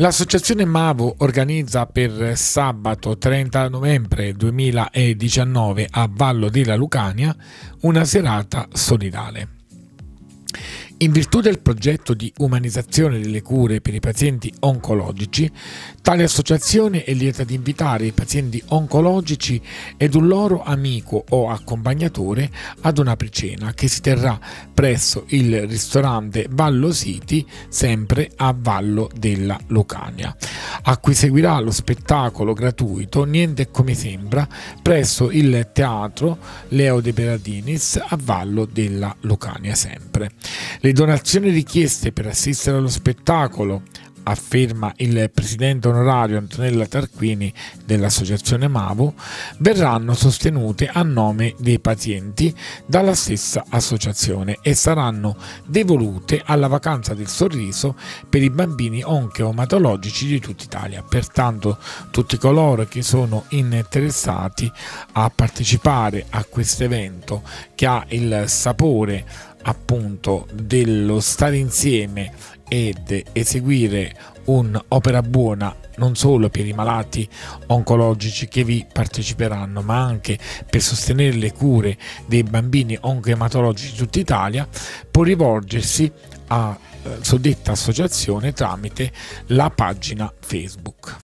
L'associazione Mavo organizza per sabato 30 novembre 2019 a Vallo della Lucania una serata solidale. In virtù del progetto di umanizzazione delle cure per i pazienti oncologici, tale associazione è lieta di invitare i pazienti oncologici ed un loro amico o accompagnatore ad una precena che si terrà presso il ristorante Vallo City, sempre a Vallo della Lucania, a cui seguirà lo spettacolo gratuito Niente come sembra presso il teatro Leo De Berardinis a Vallo della Lucania sempre. Le donazioni richieste per assistere allo spettacolo, afferma il presidente onorario Antonella Tarquini dell'associazione Mavo, verranno sostenute a nome dei pazienti dalla stessa associazione e saranno devolute alla vacanza del sorriso per i bambini oncheomatologici di tutta Italia. Pertanto tutti coloro che sono interessati a partecipare a questo evento che ha il sapore appunto dello stare insieme ed eseguire un'opera buona non solo per i malati oncologici che vi parteciperanno, ma anche per sostenere le cure dei bambini oncoematologici di tutta Italia, può rivolgersi a eh, suddetta associazione tramite la pagina Facebook.